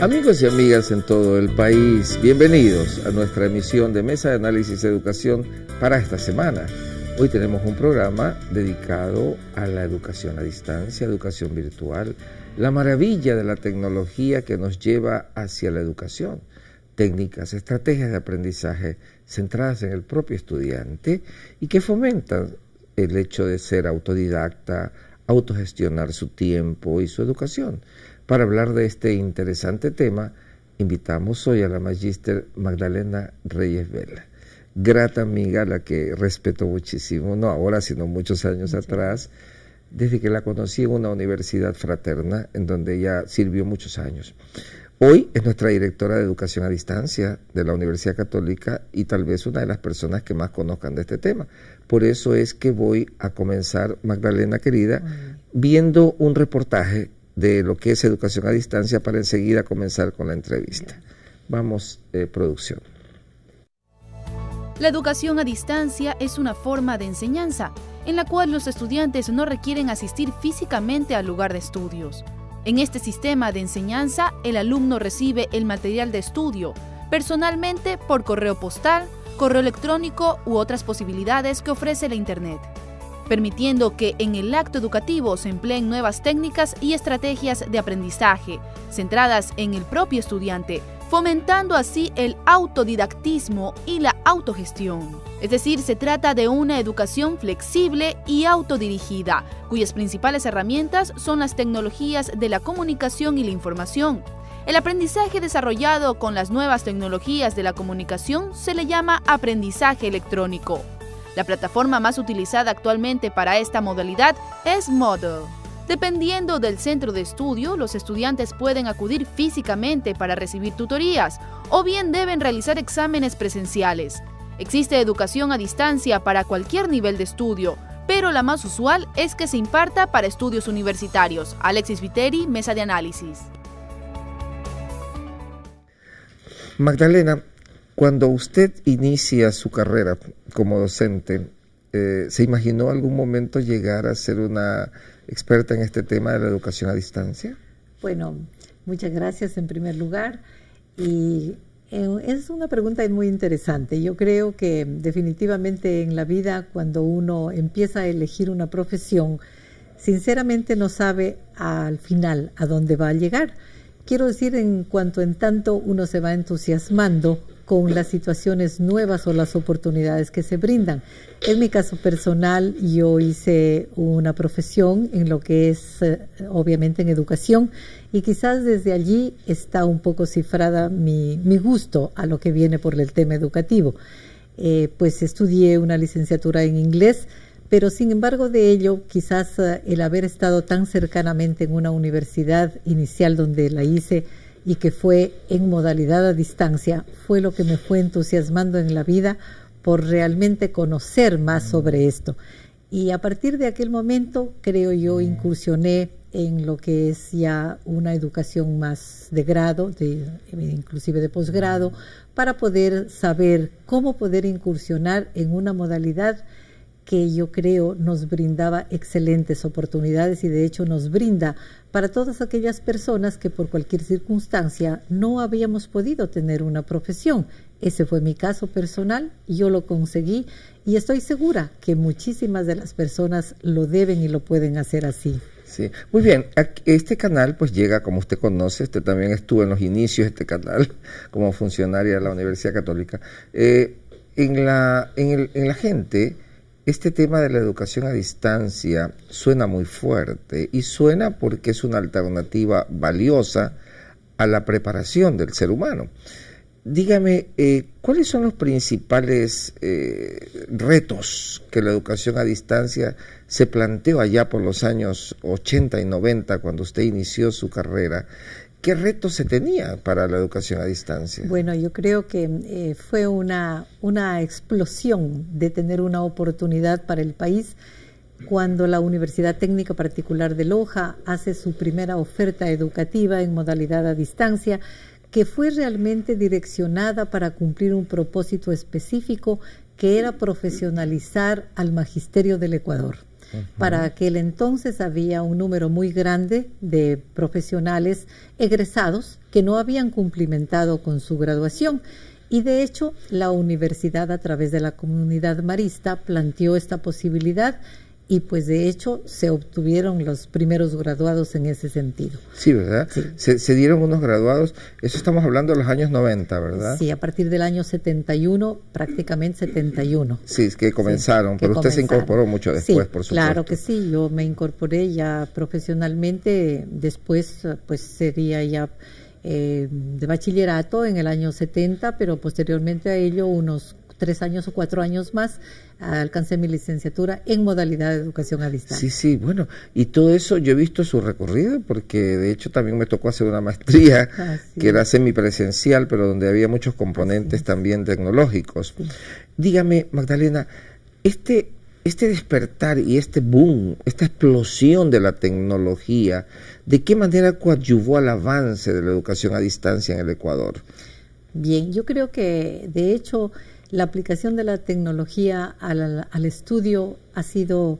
Amigos y amigas en todo el país, bienvenidos a nuestra emisión de Mesa de Análisis de Educación para esta semana. Hoy tenemos un programa dedicado a la educación a distancia, educación virtual, la maravilla de la tecnología que nos lleva hacia la educación, técnicas, estrategias de aprendizaje centradas en el propio estudiante y que fomentan el hecho de ser autodidacta, autogestionar su tiempo y su educación. Para hablar de este interesante tema, invitamos hoy a la magíster Magdalena Reyes Vela, grata amiga, la que respeto muchísimo, no ahora, sino muchos años atrás, desde que la conocí en una universidad fraterna, en donde ella sirvió muchos años. Hoy es nuestra directora de educación a distancia de la Universidad Católica y tal vez una de las personas que más conozcan de este tema. Por eso es que voy a comenzar, Magdalena querida, viendo un reportaje de lo que es educación a distancia para enseguida comenzar con la entrevista. Vamos, eh, producción. La educación a distancia es una forma de enseñanza en la cual los estudiantes no requieren asistir físicamente al lugar de estudios. En este sistema de enseñanza, el alumno recibe el material de estudio personalmente por correo postal, correo electrónico u otras posibilidades que ofrece la Internet, permitiendo que en el acto educativo se empleen nuevas técnicas y estrategias de aprendizaje centradas en el propio estudiante, fomentando así el autodidactismo y la autogestión. Es decir, se trata de una educación flexible y autodirigida, cuyas principales herramientas son las tecnologías de la comunicación y la información. El aprendizaje desarrollado con las nuevas tecnologías de la comunicación se le llama aprendizaje electrónico. La plataforma más utilizada actualmente para esta modalidad es Moodle. Dependiendo del centro de estudio, los estudiantes pueden acudir físicamente para recibir tutorías o bien deben realizar exámenes presenciales. Existe educación a distancia para cualquier nivel de estudio, pero la más usual es que se imparta para estudios universitarios. Alexis Viteri, Mesa de Análisis. Magdalena, cuando usted inicia su carrera como docente, eh, ¿se imaginó algún momento llegar a ser una experta en este tema de la educación a distancia? Bueno, muchas gracias en primer lugar. Y eh, es una pregunta muy interesante. Yo creo que definitivamente en la vida, cuando uno empieza a elegir una profesión, sinceramente no sabe al final a dónde va a llegar. Quiero decir, en cuanto en tanto uno se va entusiasmando con las situaciones nuevas o las oportunidades que se brindan. En mi caso personal, yo hice una profesión en lo que es, eh, obviamente, en educación y quizás desde allí está un poco cifrada mi, gusto a lo que viene por el tema educativo. Eh, pues estudié una licenciatura en inglés, pero sin embargo de ello, quizás eh, el haber estado tan cercanamente en una universidad inicial donde la hice, y que fue en modalidad a distancia, fue lo que me fue entusiasmando en la vida por realmente conocer más sobre esto. Y a partir de aquel momento, creo yo, incursioné en lo que es ya una educación más de grado, de, inclusive de posgrado, para poder saber cómo poder incursionar en una modalidad que yo creo nos brindaba excelentes oportunidades y de hecho nos brinda para todas aquellas personas que por cualquier circunstancia no habíamos podido tener una profesión. Ese fue mi caso personal, yo lo conseguí y estoy segura que muchísimas de las personas lo deben y lo pueden hacer así. Sí, muy bien. Este canal pues llega, como usted conoce, usted también estuvo en los inicios de este canal como funcionaria de la Universidad Católica. Eh, en, la, en, en la gente este tema de la educación a distancia suena muy fuerte y suena porque es una alternativa valiosa a la preparación del ser humano. Dígame, eh, ¿cuáles son los principales eh, retos que la educación a distancia se planteó allá por los años 80 y 90 cuando usted inició su carrera ¿Qué retos se tenía para la educación a distancia? Bueno, yo creo que eh, fue una, una explosión de tener una oportunidad para el país cuando la Universidad Técnica Particular de Loja hace su primera oferta educativa en modalidad a distancia, que fue realmente direccionada para cumplir un propósito específico que era profesionalizar al magisterio del Ecuador. Para aquel entonces había un número muy grande de profesionales egresados que no habían cumplimentado con su graduación. Y de hecho, la universidad a través de la comunidad marista planteó esta posibilidad y pues de hecho se obtuvieron los primeros graduados en ese sentido. Sí, ¿verdad? Se, dieron unos graduados, eso estamos hablando de los años 90, ¿verdad? Sí, a partir del año 71, prácticamente 71. Sí, es que comenzaron, pero usted se incorporó mucho después, por supuesto. Claro que sí, yo me incorporé ya profesionalmente, después pues sería ya eh, de bachillerato en el año 70, pero posteriormente a ello unos tres años o cuatro años más, alcancé mi licenciatura en modalidad de educación a distancia. Sí, sí, bueno, y todo eso yo he visto su recorrido, porque de hecho también me tocó hacer una maestría que era semipresencial, pero donde había muchos componentes también tecnológicos. Dígame, Magdalena, este, este despertar y este boom, esta explosión de la tecnología, ¿de qué manera coadyuvó al avance de la educación a distancia en el Ecuador? Bien, yo creo que de hecho la aplicación de la tecnología al, estudio ha sido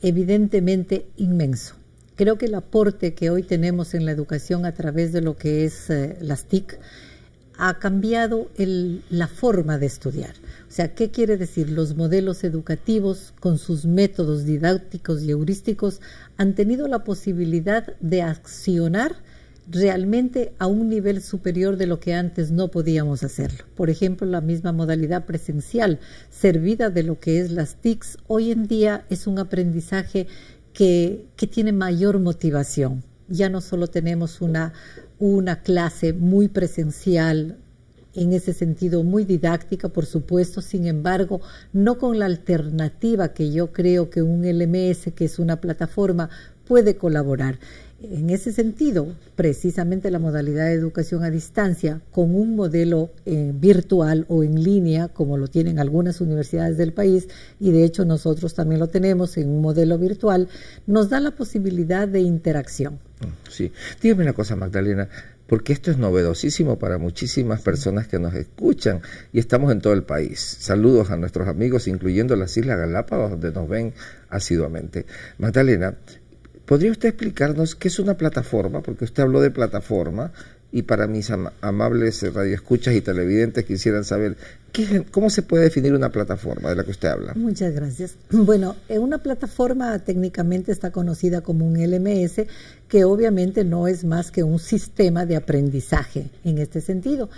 evidentemente inmenso. Creo que el aporte que hoy tenemos en la educación a través de lo que es eh, las TIC ha cambiado la forma de estudiar. O sea, ¿qué quiere decir? Los modelos educativos con sus métodos didácticos y heurísticos han tenido la posibilidad de accionar realmente a un nivel superior de lo que antes no podíamos hacerlo. Por ejemplo, la misma modalidad presencial, servida de lo que es las TICs, hoy en día es un aprendizaje que, que tiene mayor motivación. Ya no solo tenemos una, una clase muy presencial, en ese sentido muy didáctica, por supuesto, sin embargo, no con la alternativa que yo creo que un LMS, que es una plataforma, puede colaborar. En ese sentido, precisamente la modalidad de educación a distancia, con un modelo eh, virtual o en línea, como lo tienen algunas universidades del país, y de hecho nosotros también lo tenemos en un modelo virtual, nos da la posibilidad de interacción. Mm, sí. Dígame una cosa, Magdalena, porque esto es novedosísimo para muchísimas personas que nos escuchan y estamos en todo el país. Saludos a nuestros amigos, incluyendo las Islas Galápagos, donde nos ven asiduamente. Magdalena, ¿Podría usted explicarnos qué es una plataforma? Porque usted habló de plataforma y para mis amables radioescuchas y televidentes quisieran saber cómo se puede definir una plataforma de la que usted habla. Muchas gracias. Bueno, eh, una plataforma técnicamente está conocida como un LMS, que obviamente no es más que un sistema de aprendizaje en este sentido.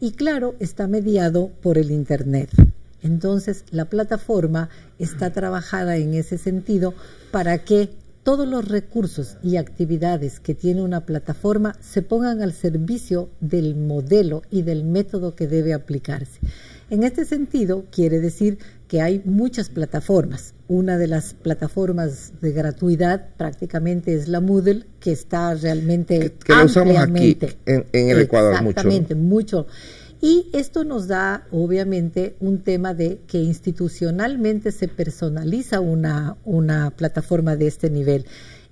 Y claro, está mediado por el Internet. Entonces, la plataforma está trabajada en ese sentido para que todos los recursos y actividades que tiene una plataforma se pongan al servicio del modelo y del método que debe aplicarse. En este sentido, quiere decir que hay muchas plataformas. Una de las plataformas de gratuidad prácticamente es la Moodle, que está realmente que, la usamos aquí en, el Ecuador Exactamente, mucho y esto nos da, obviamente, un tema de que institucionalmente se personaliza una, una plataforma de este nivel.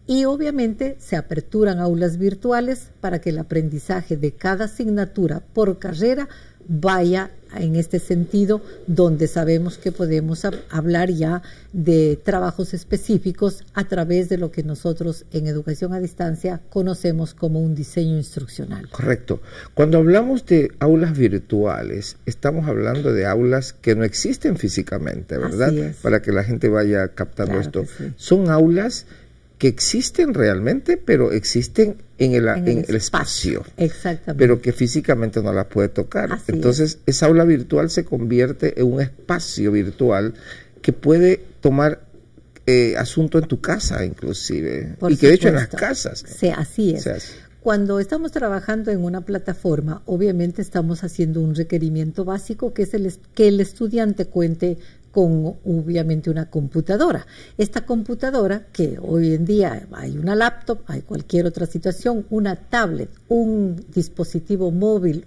Y obviamente se aperturan aulas virtuales para que el aprendizaje de cada asignatura por carrera vaya en este sentido, donde sabemos que podemos hablar ya de trabajos específicos a través de lo que nosotros en educación a distancia conocemos como un diseño instruccional. Correcto. Cuando hablamos de aulas virtuales, estamos hablando de aulas que no existen físicamente, ¿verdad? Para que la gente vaya captando esto. Son aulas que existen realmente, pero existen en el, en el, espacio, Exactamente. pero que físicamente no las puede tocar. Entonces, esa aula virtual se convierte en un espacio virtual que puede tomar eh, asunto en tu casa, inclusive, y que de hecho en las casas. Sí, así es. Cuando estamos trabajando en una plataforma, obviamente estamos haciendo un requerimiento básico que es el, que el estudiante cuente con obviamente una computadora. Esta computadora, que hoy en día hay una laptop, hay cualquier otra situación, una tablet, un dispositivo móvil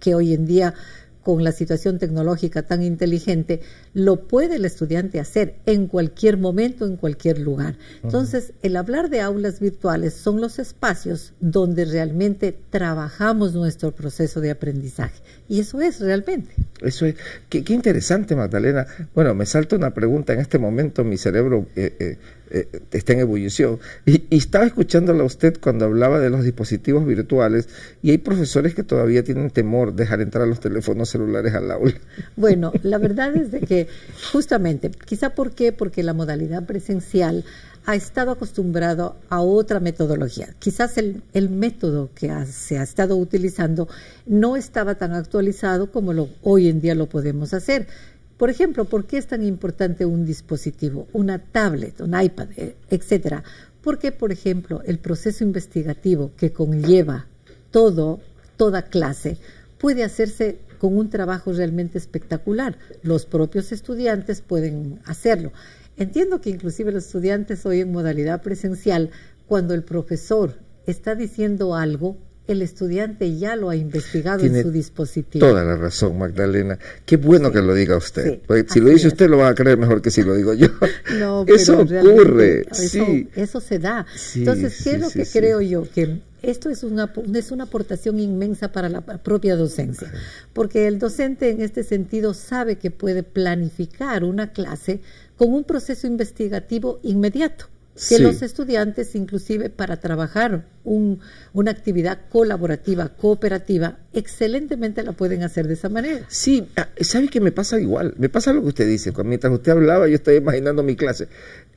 que hoy en día con la situación tecnológica tan inteligente, lo puede el estudiante hacer en cualquier momento, en cualquier lugar. Entonces, el hablar de aulas virtuales son los espacios donde realmente trabajamos nuestro proceso de aprendizaje. Y eso es realmente. Eso es. Qué, interesante, Magdalena. Bueno, me salta una pregunta. En este momento mi cerebro eh, eh, eh, está en ebullición. Y, y, estaba escuchándola usted cuando hablaba de los dispositivos virtuales y hay profesores que todavía tienen temor de dejar entrar los teléfonos celulares al aula. Bueno, la verdad es de que justamente, quizá por qué, porque la modalidad presencial ha estado acostumbrado a otra metodología. Quizás el, el método que se ha estado utilizando no estaba tan actualizado como lo, hoy en día lo podemos hacer. Por ejemplo, ¿por qué es tan importante un dispositivo, una tablet, un iPad, eh, etcétera? Porque, por ejemplo, el proceso investigativo que conlleva todo, toda clase puede hacerse con un trabajo realmente espectacular. Los propios estudiantes pueden hacerlo. Entiendo que inclusive los estudiantes hoy en modalidad presencial, cuando el profesor está diciendo algo, el estudiante ya lo ha investigado en su dispositivo. Toda la razón, Magdalena. Qué bueno que lo diga usted. si lo dice usted, lo va a creer mejor que si lo digo yo. No, eso ocurre. sí. Eso se da. Entonces, ¿qué es lo que creo yo? Que esto es una, es una aportación inmensa para la propia docencia, porque el docente en este sentido sabe que puede planificar una clase con un proceso investigativo inmediato que los estudiantes, inclusive para trabajar una actividad colaborativa, cooperativa, excelentemente la pueden hacer de esa manera. Sí, ah, ¿sabe que me pasa igual? Me pasa lo que usted dice. Mientras usted hablaba, yo estaba imaginando mi clase.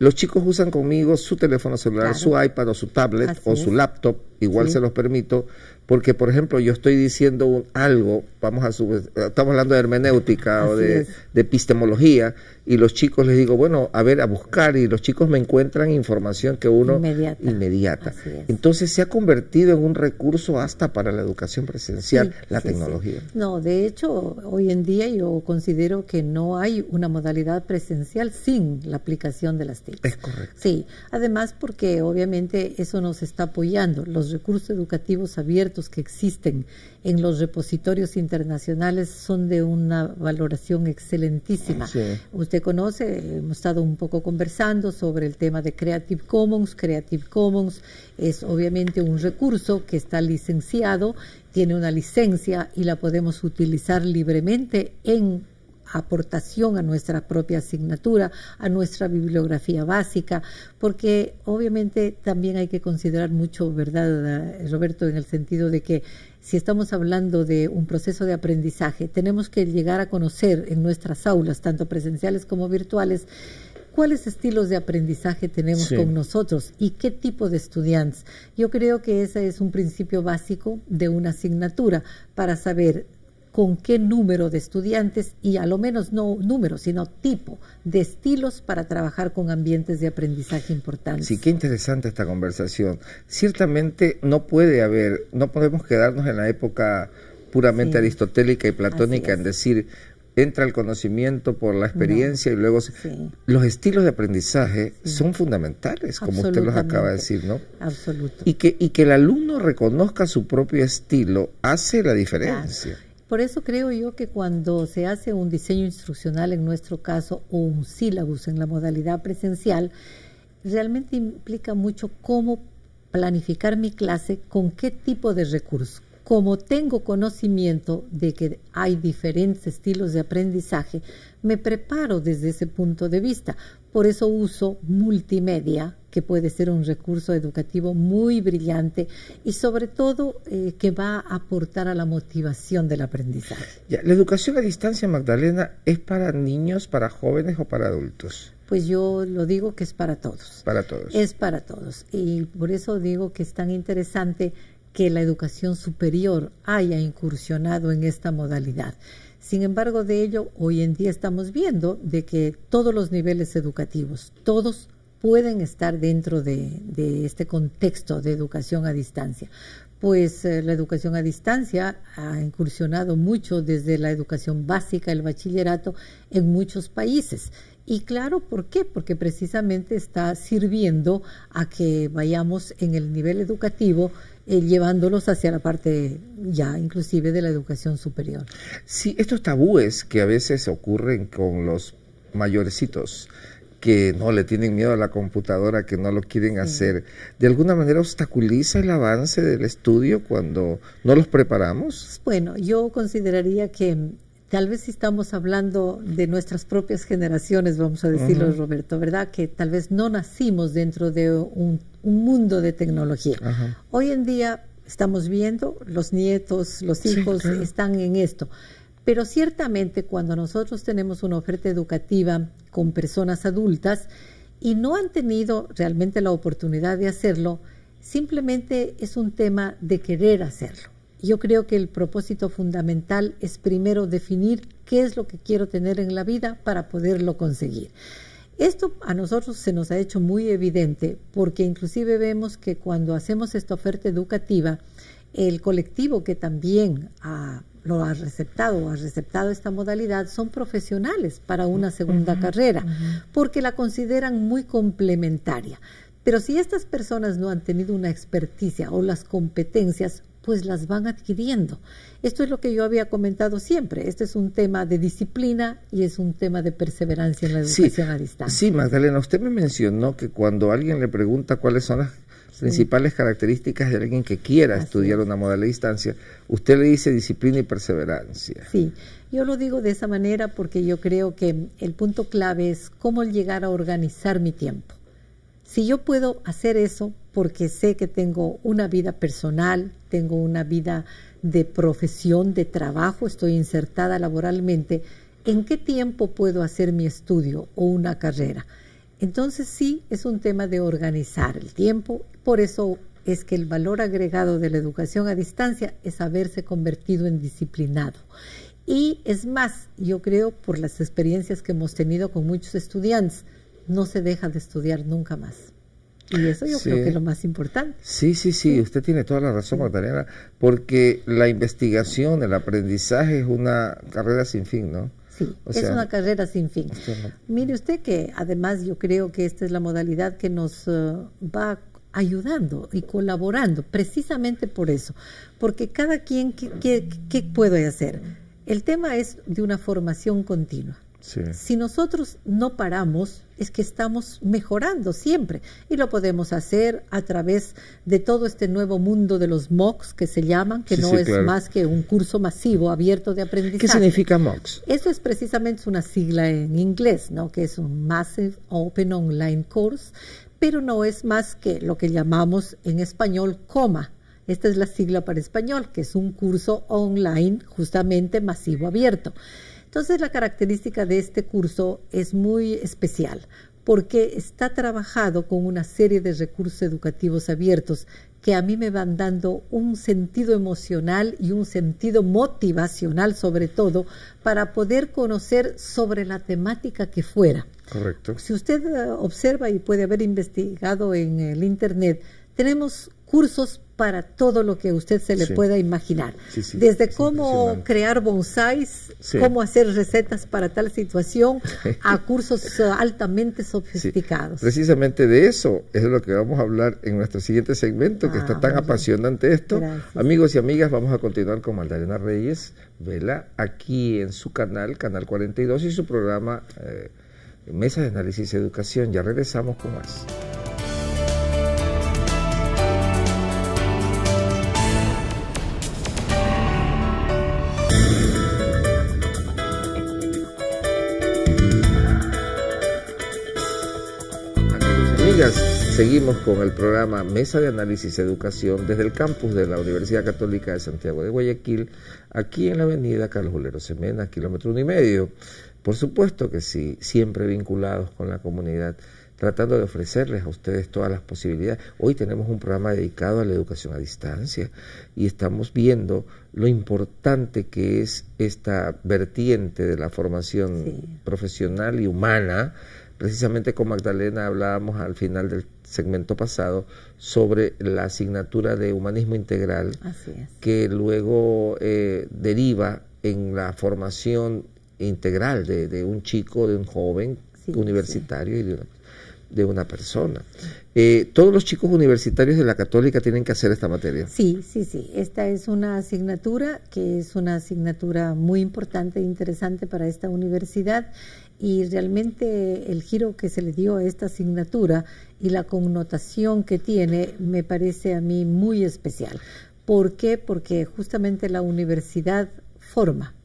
Los chicos usan conmigo su teléfono celular, su iPad o su tablet o su laptop, igual se los permito, porque, por ejemplo, yo estoy diciendo algo, vamos a estamos hablando de hermenéutica o de, epistemología, y los chicos les digo, bueno, a ver, a buscar, y los chicos me encuentran información que uno inmediata. inmediata. Entonces se ha convertido en un recurso hasta para la educación presencial, la tecnología. No, de hecho, hoy en día yo considero que no hay una modalidad presencial sin la aplicación de las Es correcto. Sí, además porque obviamente eso nos está apoyando. Los recursos educativos abiertos que existen en los repositorios internacionales son de una valoración excelentísima. Usted conoce, hemos estado un poco conversando sobre el tema de Creative Commons. Creative Commons es obviamente un recurso que está licenciado, tiene una licencia y la podemos utilizar libremente en aportación a nuestra propia asignatura, a nuestra bibliografía básica, porque obviamente también hay que considerar mucho, ¿verdad, Roberto?, en el sentido de que si estamos hablando de un proceso de aprendizaje, tenemos que llegar a conocer en nuestras aulas, tanto presenciales como virtuales, cuáles estilos de aprendizaje tenemos con nosotros y qué tipo de estudiantes. Yo creo que ese es un principio básico de una asignatura para saber con qué número de estudiantes y a lo menos no número, sino tipo de estilos para trabajar con ambientes de aprendizaje importantes. Sí, qué interesante esta conversación. Ciertamente no puede haber, no podemos quedarnos en la época puramente aristotélica y platónica en decir entra el conocimiento por la experiencia y luego los estilos de aprendizaje son fundamentales, como usted los acaba de decir, ¿no? Absoluto. Y que, y que el alumno reconozca su propio estilo hace la diferencia. Por eso creo yo que cuando se hace un diseño instruccional, en nuestro caso, o un sílabus en la modalidad presencial, realmente implica mucho cómo planificar mi clase, con qué tipo de recursos. Como tengo conocimiento de que hay diferentes estilos de aprendizaje, me preparo desde ese punto de vista. Por eso uso multimedia, que puede ser un recurso educativo muy brillante y sobre todo eh, que va a aportar a la motivación del aprendizaje. ¿La educación a distancia, Magdalena, es para niños, para jóvenes o para adultos? Pues yo lo digo que es para todos. Para todos. Es para todos. Y por eso digo que es tan interesante que la educación superior haya incursionado en esta modalidad. Sin embargo, de ello, hoy en día estamos viendo de que todos los niveles educativos, todos pueden estar dentro de, este contexto de educación a distancia. Pues eh, la educación a distancia ha incursionado mucho desde la educación básica, el bachillerato, en muchos países. Y claro, ¿por qué? Porque precisamente está sirviendo a que vayamos en el nivel educativo eh, llevándolos hacia la parte ya inclusive de la educación superior. Sí, estos tabúes que a veces ocurren con los mayorecitos que no le tienen miedo a la computadora, que no lo quieren hacer, ¿de alguna manera obstaculiza el avance del estudio cuando no los preparamos? Bueno, yo consideraría que tal vez si estamos hablando de nuestras propias generaciones, vamos a decirlo, Roberto, ¿verdad? Que tal vez no nacimos dentro de un, mundo de tecnología. Hoy en día estamos viendo, los nietos, los hijos están en esto. Pero ciertamente cuando nosotros tenemos una oferta educativa con personas adultas y no han tenido realmente la oportunidad de hacerlo, simplemente es un tema de querer hacerlo. Yo creo que el propósito fundamental es primero definir qué es lo que quiero tener en la vida para poderlo conseguir. Esto a nosotros se nos ha hecho muy evidente porque inclusive vemos que cuando hacemos esta oferta educativa, el colectivo que también ha lo ha receptado o ha receptado esta modalidad son profesionales para una segunda carrera, porque la consideran muy complementaria. Pero si estas personas no han tenido una experticia o las competencias, pues las van adquiriendo. Esto es lo que yo había comentado siempre. Este es un tema de disciplina y es un tema de perseverancia en la educación a distancia. Sí, Magdalena, usted me mencionó que cuando alguien le pregunta cuáles son las principales características de alguien que quiera estudiar una modalidad de distancia, usted le dice disciplina y perseverancia. Sí, yo lo digo de esa manera porque yo creo que el punto clave es cómo llegar a organizar mi tiempo. Si yo puedo hacer eso porque sé que tengo una vida personal, tengo una vida de profesión, de trabajo, estoy insertada laboralmente, ¿en qué tiempo puedo hacer mi estudio o una carrera? Entonces sí, es un tema de organizar el tiempo, por eso es que el valor agregado de la educación a distancia es haberse convertido en disciplinado. Y es más, yo creo por las experiencias que hemos tenido con muchos estudiantes, no se deja de estudiar nunca más. Y eso yo creo que es lo más importante. Sí, sí, sí, usted tiene toda la razón, Magdalena, porque la investigación, el aprendizaje es una carrera sin fin, ¿no? Sí, es una carrera sin fin. Mire usted que además yo creo que esta es la modalidad que nos eh, va ayudando y colaborando precisamente por eso, porque cada quien, ¿qué, qué, puede hacer? El tema es de una formación continua. Si nosotros no paramos, es que estamos mejorando siempre y lo podemos hacer a través de todo este nuevo mundo de los MOOCs que se llaman, que no es más que un curso masivo abierto de aprendizaje. ¿Qué significa MOOCs? Eso es precisamente una sigla en inglés, ¿no? que es un Massive Open Online Course, pero no es más que lo que llamamos en español coma. Esta es la sigla para español, que es un curso online justamente masivo abierto. Entonces la característica de este curso es muy especial porque está trabajado con una serie de recursos educativos abiertos que a mí me van dando un sentido emocional y un sentido motivacional sobre todo para poder conocer sobre la temática que fuera. Correcto. Si usted eh, observa y puede haber investigado en el Internet, tenemos cursos para todo lo que usted se le pueda imaginar. Desde cómo crear bonsáis, cómo hacer recetas para tal situación, a cursos eh, altamente sofisticados. Precisamente de eso es de lo que vamos a hablar en nuestro siguiente segmento, que está ah, tan apasionante esto. Amigos y amigas, vamos a continuar con Magdalena Reyes, vela, aquí en su canal, Canal 42, y su programa eh, Mesa de Análisis y Educación. Ya regresamos con más. Seguimos con el programa Mesa de Análisis Educación desde el campus de la Universidad Católica de Santiago de Guayaquil, aquí en la avenida Carlos Bolero Semena, kilómetro uno y medio. Por supuesto que sí, siempre vinculados con la comunidad, tratando de ofrecerles a ustedes todas las posibilidades. Hoy tenemos un programa dedicado a la educación a distancia y estamos viendo lo importante que es esta vertiente de la formación profesional y humana Precisamente con Magdalena hablábamos al final del segmento pasado sobre la asignatura de humanismo integral que luego eh, deriva en la formación integral de, un chico, de un joven, universitario y de una, persona. Eh, ¿Todos los chicos universitarios de la católica tienen que hacer esta materia? Sí, sí, sí. Esta es una asignatura que es una asignatura muy importante e interesante para esta universidad y realmente el giro que se le dio a esta asignatura y la connotación que tiene me parece a mí muy especial. ¿Por qué? Porque justamente la universidad forma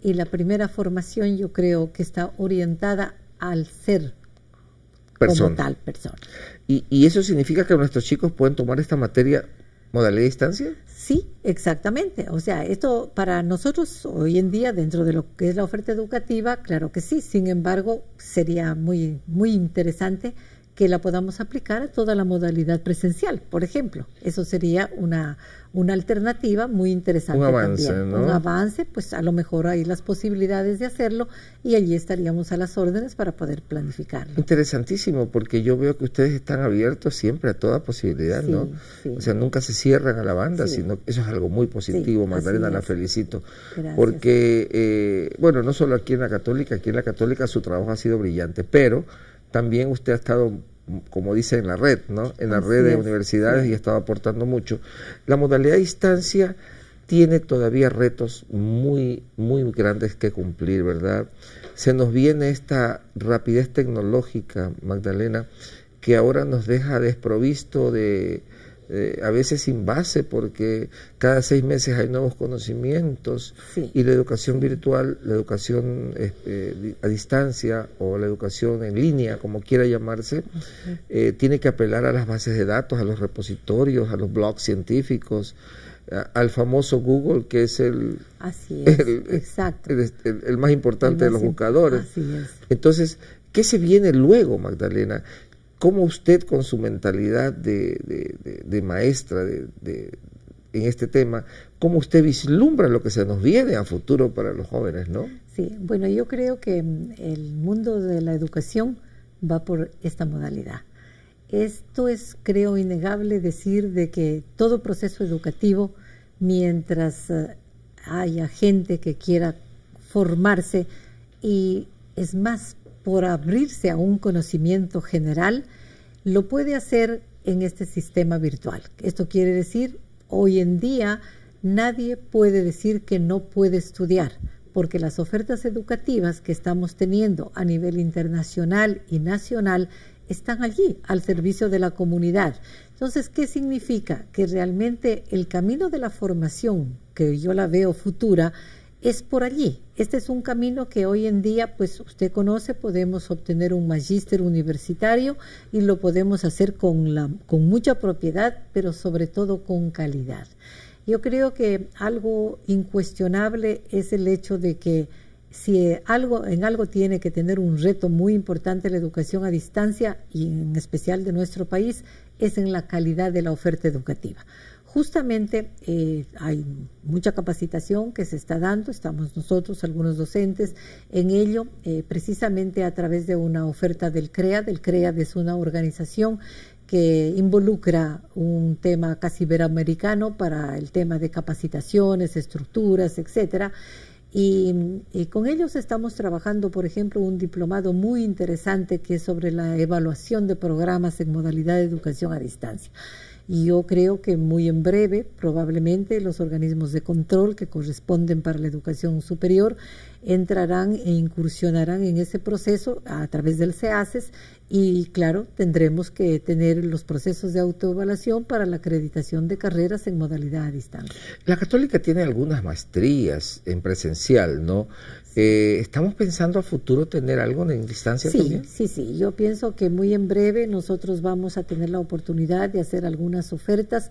y la primera formación yo creo que está orientada al ser como tal persona. ¿Y, ¿Y eso significa que nuestros chicos pueden tomar esta materia modalidad de distancia? Sí, exactamente. O sea, esto para nosotros hoy en día, dentro de lo que es la oferta educativa, claro que sí. Sin embargo, sería muy, muy interesante que la podamos aplicar a toda la modalidad presencial, por ejemplo. Eso sería una, una alternativa muy interesante. Un avance, ¿no? Un avance, pues a lo mejor hay las posibilidades de hacerlo y allí estaríamos a las órdenes para poder planificar. Interesantísimo, porque yo veo que ustedes están abiertos siempre a toda posibilidad, ¿no? O sea, nunca se cierran a la banda, sino eso es algo muy positivo, Magdalena, la felicito. Porque, eh, bueno, no solo aquí en la Católica, aquí en la Católica su trabajo ha sido brillante, pero también usted ha estado, como dice, en la red, ¿no? En la red de universidades y ha estado aportando mucho. La modalidad de distancia tiene todavía retos muy, muy grandes que cumplir, ¿verdad? Se nos viene esta rapidez tecnológica, Magdalena, que ahora nos deja desprovisto de, eh, a veces sin base, porque cada seis meses hay nuevos conocimientos y la educación virtual, la educación este, a distancia o la educación en línea, como quiera llamarse, eh, tiene que apelar a las bases de datos, a los repositorios, a los blogs científicos, al famoso Google, que es el, el, más importante de los buscadores. Entonces, ¿qué se viene luego, Magdalena? Cómo usted con su mentalidad de, maestra de, en este tema, cómo usted vislumbra lo que se nos viene a futuro para los jóvenes, ¿no? Sí, bueno, yo creo que mm, el mundo de la educación va por esta modalidad. Esto es, creo, innegable decir de que todo proceso educativo, mientras eh, haya gente que quiera formarse y es más por abrirse a un conocimiento general, lo puede hacer en este sistema virtual. Esto quiere decir, hoy en día nadie puede decir que no puede estudiar, porque las ofertas educativas que estamos teniendo a nivel internacional y nacional están allí, al servicio de la comunidad. Entonces, ¿qué significa? Que realmente el camino de la formación, que yo la veo futura, es por allí. Este es un camino que hoy en día, pues usted conoce, podemos obtener un magíster universitario y lo podemos hacer con, la, con mucha propiedad, pero sobre todo con calidad. Yo creo que algo incuestionable es el hecho de que si algo, en algo tiene que tener un reto muy importante la educación a distancia y en especial de nuestro país, es en la calidad de la oferta educativa justamente eh, hay mucha capacitación que se está dando, estamos nosotros, algunos docentes, en ello, eh, precisamente a través de una oferta del CREA. Del CREA es una organización que involucra un tema casi iberoamericano para el tema de capacitaciones, estructuras, etcétera. Y, y, con ellos estamos trabajando, por ejemplo, un diplomado muy interesante que es sobre la evaluación de programas en modalidad de educación a distancia. Y yo creo que muy en breve, probablemente, los organismos de control que corresponden para la educación superior entrarán e incursionarán en ese proceso a través del CEACES y, claro, tendremos que tener los procesos de autoevaluación para la acreditación de carreras en modalidad a distancia. La católica tiene algunas maestrías en presencial, ¿no? Eh, ¿Estamos pensando a futuro tener algo en distancia sí, también? Sí, sí, yo pienso que muy en breve nosotros vamos a tener la oportunidad de hacer algunas ofertas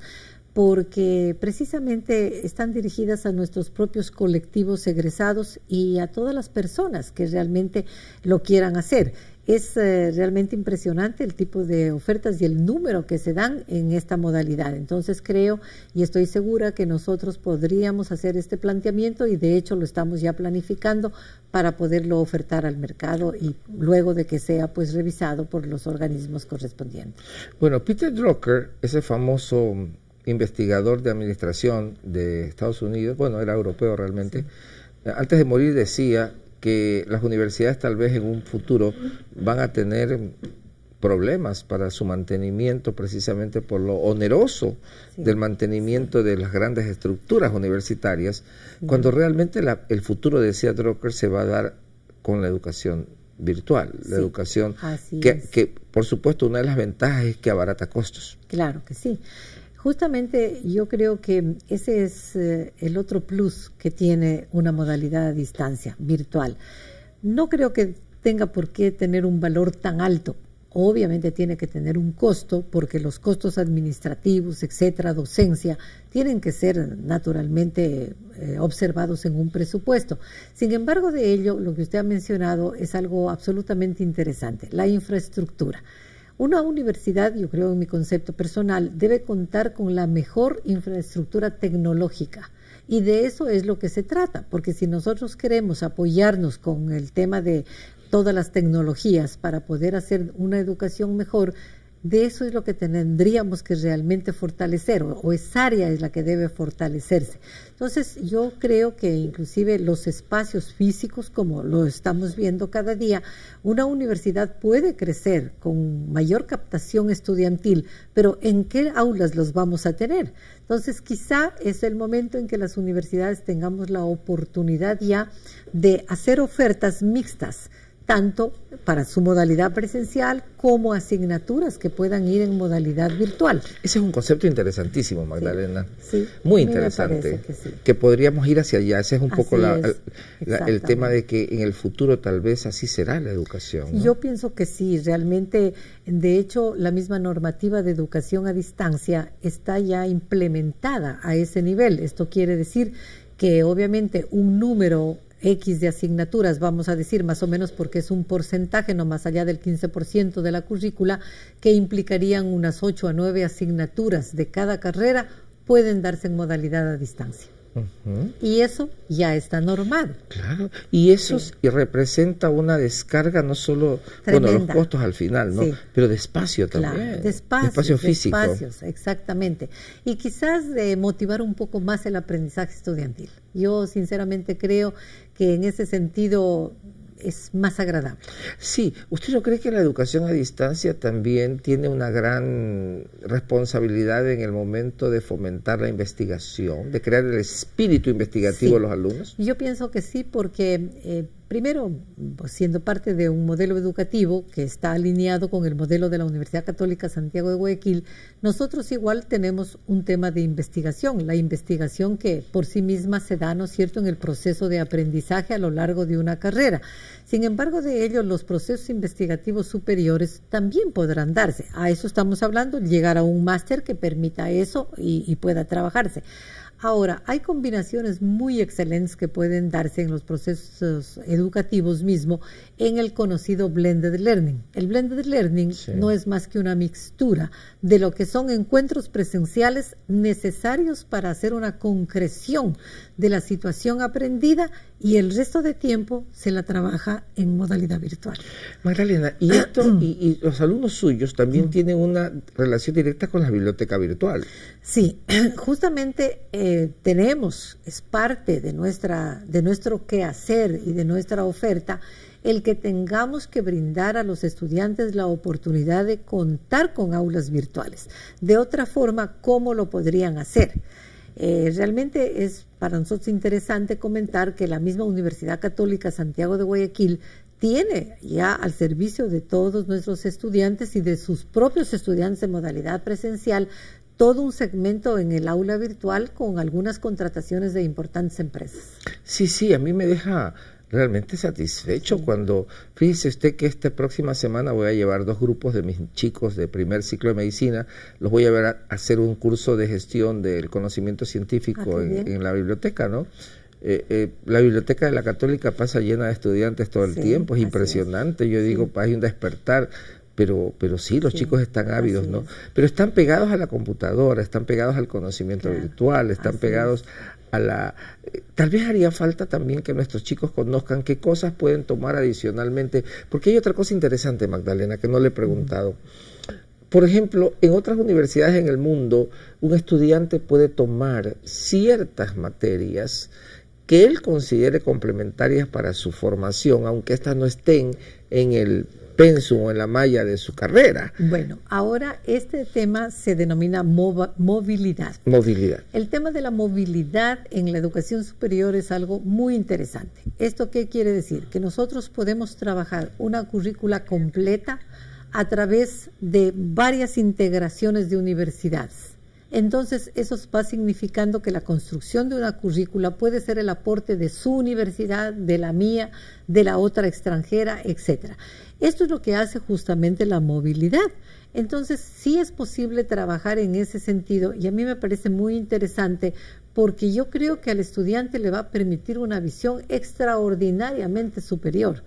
porque precisamente están dirigidas a nuestros propios colectivos egresados y a todas las personas que realmente lo quieran hacer. Es eh, realmente impresionante el tipo de ofertas y el número que se dan en esta modalidad. Entonces creo y estoy segura que nosotros podríamos hacer este planteamiento y de hecho lo estamos ya planificando para poderlo ofertar al mercado y luego de que sea pues revisado por los organismos correspondientes. Bueno, Peter Drucker, ese famoso investigador de administración de Estados Unidos, bueno, era europeo realmente, antes de morir decía que las universidades tal vez en un futuro van a tener problemas para su mantenimiento precisamente por lo oneroso del mantenimiento de las grandes estructuras universitarias, cuando realmente el futuro, decía Drucker, se va a dar con la educación virtual, la educación que, que, por supuesto, una de las ventajas es que abarata costos. Claro que sí. Justamente yo creo que ese es eh, el otro plus que tiene una modalidad a distancia, virtual. No creo que tenga por qué tener un valor tan alto obviamente tiene que tener un costo porque los costos administrativos, etcétera, docencia, tienen que ser naturalmente eh, observados en un presupuesto. Sin embargo, de ello, lo que usted ha mencionado es algo absolutamente interesante, la infraestructura. Una universidad, yo creo en mi concepto personal, debe contar con la mejor infraestructura tecnológica. Y de eso es lo que se trata, porque si nosotros queremos apoyarnos con el tema de todas las tecnologías para poder hacer una educación mejor, de eso es lo que tendríamos que realmente fortalecer, o, esa área es la que debe fortalecerse. Entonces, yo creo que inclusive los espacios físicos, como lo estamos viendo cada día, una universidad puede crecer con mayor captación estudiantil, pero ¿en qué aulas los vamos a tener? Entonces, quizá es el momento en que las universidades tengamos la oportunidad ya de hacer ofertas mixtas tanto para su modalidad presencial como asignaturas que puedan ir en modalidad virtual. Ese es un concepto interesantísimo, Magdalena. Sí, Muy interesante. Que, podríamos ir hacia allá. Ese es un poco el tema de que en el futuro tal vez así será la educación. Yo pienso que sí. Realmente, de hecho, la misma normativa de educación a distancia está ya implementada a ese nivel. Esto quiere decir que obviamente un número X de asignaturas, vamos a decir más o menos porque es un porcentaje, no más allá del 15% de la currícula, que implicarían unas 8 a 9 asignaturas de cada carrera, pueden darse en modalidad a distancia. Y eso ya está normal. Claro, y eso representa una descarga no solo, bueno, los costos al final, ¿no? Pero de espacio también. de espacio, físico. espacios, exactamente. Y quizás de motivar un poco más el aprendizaje estudiantil. Yo sinceramente creo que en ese sentido es más agradable. Sí, ¿usted no cree que la educación a distancia también tiene una gran responsabilidad en el momento de fomentar la investigación, de crear el espíritu investigativo de los alumnos? Yo pienso que sí, porque eh, primero, pues, siendo parte de un modelo educativo que está alineado con el modelo de la Universidad Católica Santiago de Guayaquil, nosotros igual tenemos un tema de investigación, la investigación que por sí misma se da, ¿no es cierto?, en el proceso de aprendizaje a lo largo de una carrera. Sin embargo, de ello, los procesos investigativos superiores también podrán darse. A eso estamos hablando, llegar a un máster que permita eso y pueda trabajarse. Ahora, hay combinaciones muy excelentes que pueden darse en los procesos educativos mismo en el conocido blended learning. El blended learning no es más que una mixtura de lo que son encuentros presenciales necesarios para hacer una concreción de la situación aprendida y el resto de tiempo se la trabaja en modalidad virtual. Magdalena, y esto y, los alumnos suyos también tienen una relación directa con la biblioteca virtual. Sí, justamente eh, tenemos, es parte de nuestra, de nuestro quehacer y de nuestra oferta el que tengamos que brindar a los estudiantes la oportunidad de contar con aulas virtuales. De otra forma, ¿cómo lo podrían hacer? Eh, realmente es para nosotros interesante comentar que la misma Universidad Católica Santiago de Guayaquil tiene ya al servicio de todos nuestros estudiantes y de sus propios estudiantes en modalidad presencial todo un segmento en el aula virtual con algunas contrataciones de importantes empresas. Sí, sí, a mí me deja realmente satisfecho cuando, fíjese usted que esta próxima semana voy a llevar dos grupos de mis chicos de primer ciclo de medicina, los voy a ver a hacer un curso de gestión del conocimiento científico ah, en, la biblioteca, ¿no? Eh, eh, la biblioteca de la católica pasa llena de estudiantes todo el tiempo, es impresionante, yo digo, hay un despertar, pero, pero sí, los chicos están ávidos, ¿no? Pero están pegados a la computadora, están pegados al conocimiento virtual, están pegados a la... Tal vez haría falta también que nuestros chicos conozcan qué cosas pueden tomar adicionalmente, porque hay otra cosa interesante, Magdalena, que no le he preguntado. Por ejemplo, en otras universidades en el mundo, un estudiante puede tomar ciertas materias que él considere complementarias para su formación, aunque éstas no estén en el pensum o en la malla de su carrera. Bueno, ahora este tema se denomina movilidad. Movilidad. El tema de la movilidad en la educación superior es algo muy interesante. ¿Esto qué quiere decir? Que nosotros podemos trabajar una currícula completa a través de varias integraciones de universidades. Entonces, eso va significando que la construcción de una currícula puede ser el aporte de su universidad, de la mía, de la otra extranjera, etcétera. Esto es lo que hace justamente la movilidad. Entonces, sí es posible trabajar en ese sentido y a mí me parece muy interesante porque yo creo que al estudiante le va a permitir una visión extraordinariamente superior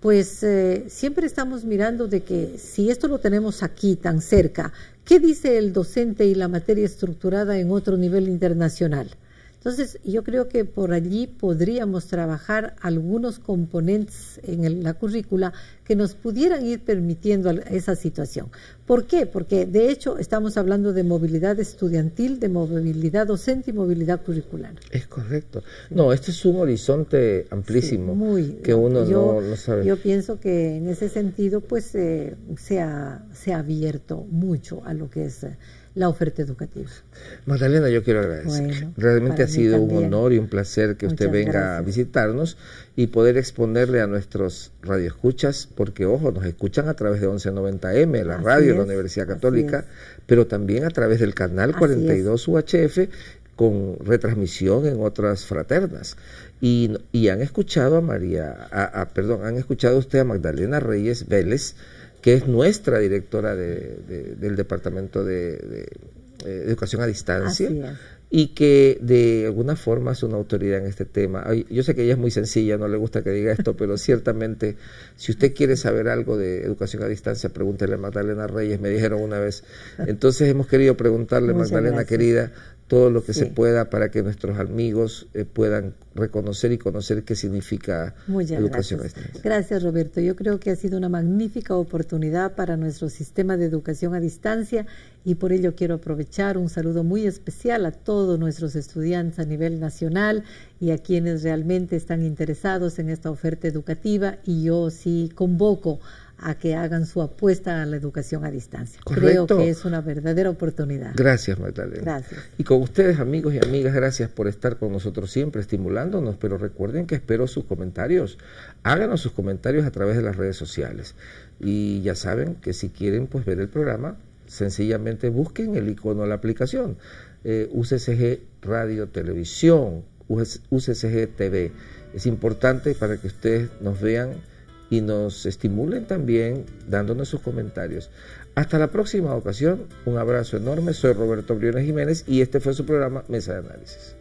pues eh, siempre estamos mirando de que si esto lo tenemos aquí tan cerca, ¿qué dice el docente y la materia estructurada en otro nivel internacional? Entonces, yo creo que por allí podríamos trabajar algunos componentes en la currícula que nos pudieran ir permitiendo esa situación. ¿Por qué? Porque de hecho estamos hablando de movilidad estudiantil, de movilidad docente y movilidad curricular. Es correcto. No, este es un horizonte amplísimo que uno no, sabe. Yo pienso que en ese sentido, pues eh, se, ha, se ha abierto mucho a lo que es la oferta educativa. Magdalena, yo quiero agradecer. Realmente ha sido un honor y un placer que usted venga a visitarnos y poder exponerle a nuestros radioescuchas, porque ojo, nos escuchan a través de 1190M, la radio de la Universidad Católica, pero también a través del canal 42 UHF con retransmisión en otras fraternas. Y, han escuchado a María, a, perdón, han escuchado usted a Magdalena Reyes Vélez, que es nuestra directora del Departamento de, Educación a Distancia. Y que de alguna forma es una autoridad en este tema. Yo sé que ella es muy sencilla, no le gusta que diga esto, pero ciertamente, si usted quiere saber algo de educación a distancia, pregúntele a Magdalena Reyes, me dijeron una vez. Entonces hemos querido preguntarle, Magdalena querida, todo lo que se pueda para que nuestros amigos eh, puedan reconocer y conocer qué significa educación gracias. a distancia. Gracias, Roberto. Yo creo que ha sido una magnífica oportunidad para nuestro sistema de educación a distancia y por ello quiero aprovechar un saludo muy especial a todos nuestros estudiantes a nivel nacional y a quienes realmente están interesados en esta oferta educativa y yo sí convoco a que hagan su apuesta a la educación a distancia. Creo que es una verdadera oportunidad. Gracias, Magdalena. Gracias. Y con ustedes, amigos y amigas, gracias por estar con nosotros siempre, estimulándonos, pero recuerden que espero sus comentarios. Háganos sus comentarios a través de las redes sociales. Y ya saben que si quieren pues ver el programa, sencillamente busquen el icono de la aplicación. Eh, UCCG Radio Televisión, UCCG TV. Es importante para que ustedes nos vean y nos estimulen también dándonos sus comentarios. Hasta la próxima ocasión, un abrazo enorme, soy Roberto Briones Jiménez y este fue su programa Mesa de Análisis.